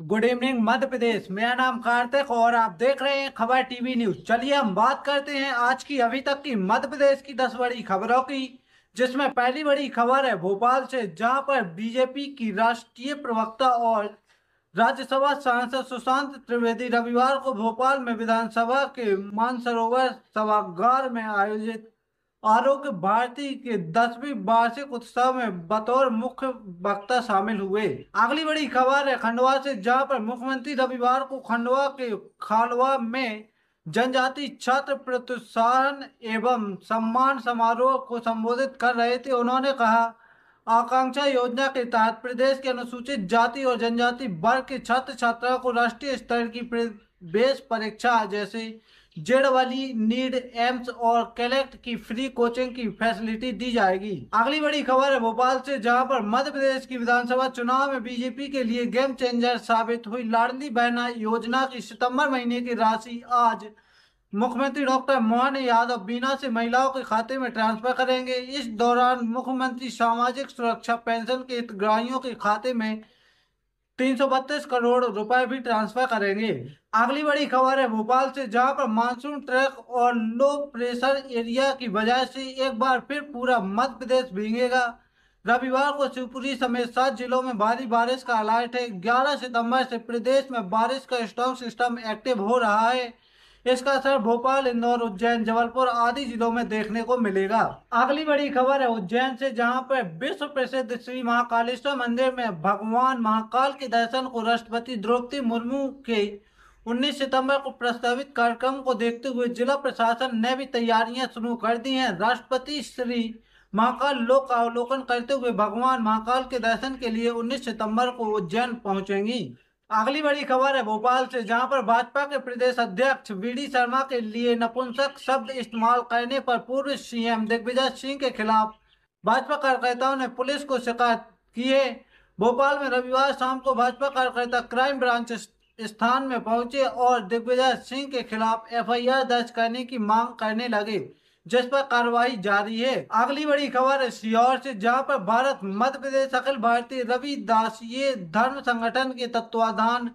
Good evening Madhya Pradesh मेरा नाम कार्तिक और आप देख रहे हैं खबर टीवी न्यूज़ चलिए हम बात करते हैं आज की, अभी तक की मध्य प्रदेश की दस बड़ी खबरों की, जिसमें पहली बड़ी खबर है भोपाल से, जहाँ पर बीजेपी की राष्ट्रीय प्रवक्ता और राज्यसभा सांसद सुशांत त्रिवेदी रविवार को भोपाल में विधानसभा के मानसरोवर सभागार में आयोजित आरोग्य भारती के दसवीं वार्षिक उत्सव में बतौर मुख्य वक्ता शामिल हुए। अगली बड़ी खबर है, खंडवा से जहाँ पर मुख्यमंत्री रविवार को खंडवा के खालवा में जनजाति छात्र प्रोत्साहन एवं सम्मान समारोह को संबोधित कर रहे थे, उन्होंने कहा, आकांक्षा योजना के तहत प्रदेश के अनुसूचित जाति और जनजाति वर्ग के छात्र छात्राओं को राष्ट्रीय स्तर की प्रवेश परीक्षा जैसे जेड वाली नीड एम्स और कलेक्ट की फ्री कोचिंग की फैसिलिटी दी जाएगी। अगली बड़ी खबर है भोपाल से, जहाँ पर मध्य प्रदेश की विधानसभा चुनाव में बीजेपी के लिए गेम चेंजर साबित हुई लाडली बहना योजना की सितंबर महीने की राशि। आज मुख्यमंत्री डॉक्टर मोहन यादव बीना से महिलाओं के खाते में ट्रांसफ़र करेंगे। इस दौरान मुख्यमंत्री सामाजिक सुरक्षा, पेंशन के हितग्राहियों के खाते में तीन सौ बत्तीस करोड़ रुपए भी ट्रांसफ़र करेंगे। अगली बड़ी खबर है, भोपाल से जहाँ पर मानसून ट्रैक और लो प्रेशर एरिया की वजह से एक बार फिर पूरा मध्य प्रदेश भींगेगा। रविवार को शिवपुरी समेत सात जिलों में भारी बारिश का अलर्ट है। 11 सितंबर से प्रदेश में बारिश का स्ट्रॉन्ग सिस्टम एक्टिव हो रहा है। इसका असर भोपाल, इंदौर, उज्जैन, जबलपुर आदि जिलों में देखने को मिलेगा। अगली बड़ी खबर है उज्जैन से, जहाँ पर विश्व प्रसिद्ध श्री महाकालेश्वर मंदिर में भगवान महाकाल के दर्शन को राष्ट्रपति द्रौपदी मुर्मू के 19 सितंबर को प्रस्तावित कार्यक्रम को देखते हुए जिला प्रशासन ने भी तैयारियाँ शुरू कर दी हैं। राष्ट्रपति श्री महाकाल लोक अवलोकन करते हुए भगवान महाकाल के दर्शन के लिए 19 सितंबर को उज्जैन पहुंचेंगी। अगली बड़ी खबर है, भोपाल से जहाँ पर भाजपा के प्रदेश अध्यक्ष वी शर्मा के लिए नपुंसक शब्द इस्तेमाल करने पर पूर्व सीएम दिग्विजय सिंह के खिलाफ भाजपा कार्यकर्ताओं ने पुलिस को शिकायत की है। भोपाल में रविवार शाम को भाजपा कार्यकर्ता क्राइम ब्रांच स्थान में पहुँचे और दिग्विजय सिंह के खिलाफ एफआईआर दर्ज करने की मांग करने लगे। जिस पर कार्रवाई जारी है। अगली बड़ी खबर सीहोर से जहाँ पर भारत मध्य प्रदेश अखिल भारतीय रविदासीय धर्म संगठन के तत्वाधान,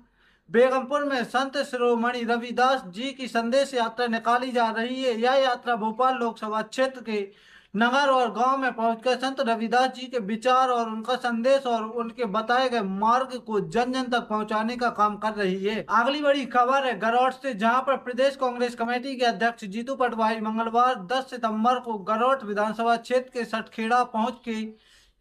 बेगमपुर में संत शिरोमणि रविदास जी की संदेश यात्रा निकाली जा रही है। यह यात्रा भोपाल लोकसभा क्षेत्र के नगर और गाँव में पहुंचकर संत रविदास जी के विचार और उनका संदेश और उनके बताए गए मार्ग को जन जन तक पहुँचाने का काम कर रही है। अगली बड़ी खबर है गरौट से जहाँ पर प्रदेश कांग्रेस कमेटी के अध्यक्ष जीतू पटवारी मंगलवार 10 सितंबर को गरौट विधानसभा क्षेत्र के सटखेड़ा पहुँच के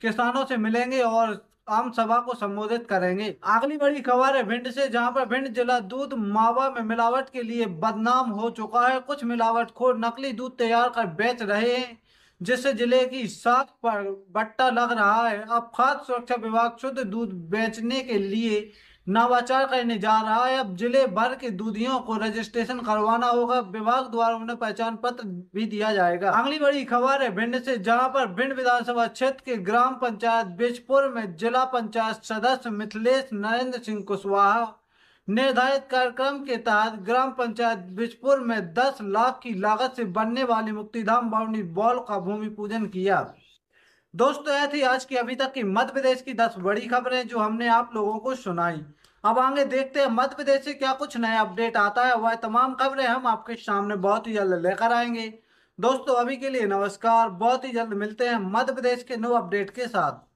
किसानों से मिलेंगे और आम सभा को संबोधित करेंगे। अगली बड़ी खबर है, भिंड से जहाँ पर भिंड जिला दूध मावा में मिलावट के लिए बदनाम हो चुका है, कुछ मिलावट खोर नकली दूध तैयार कर बेच रहे हैं। जिससे ज़िले की साख पर बट्टा लग रहा है। अब खाद्य सुरक्षा विभाग शुद्ध दूध बेचने के लिए नवाचार करने जा रहा है। अब ज़िले भर के दूधियों को रजिस्ट्रेशन करवाना होगा। विभाग द्वारा उन्हें पहचान पत्र भी दिया जाएगा। अगली बड़ी खबर है भिंड से, जहाँ पर भिंड विधानसभा क्षेत्र के ग्राम पंचायत बिजपुर में जिला पंचायत सदस्य मिथिलेश नरेंद्र सिंह कुशवाहा निर्धारित कार्यक्रम के तहत ग्राम पंचायत बिजपुर में 10 लाख की लागत से बनने वाली मुक्तिधाम बाउंड्री बॉल का भूमि पूजन किया। दोस्तों यह थी आज की अभी तक की मध्य प्रदेश की 10 बड़ी खबरें जो हमने आप लोगों को सुनाई। अब आगे देखते हैं, मध्य प्रदेश से क्या कुछ नया अपडेट आता है। वह तमाम खबरें हम आपके सामने बहुत ही जल्द लेकर आएँगे। दोस्तों, अभी के लिए नमस्कार। बहुत ही जल्द मिलते हैं मध्य प्रदेश के न्यू अपडेट के साथ।